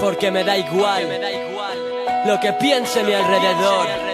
porque me da igual lo que piense mi alrededor.